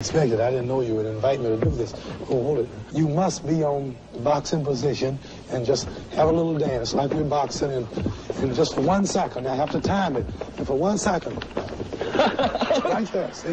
expected. I didn't know you would invite me to do this. Oh, hold it. You must be on boxing position and just have a little dance like we're boxing in, in just one second. I have to time it. For one second. right there. See?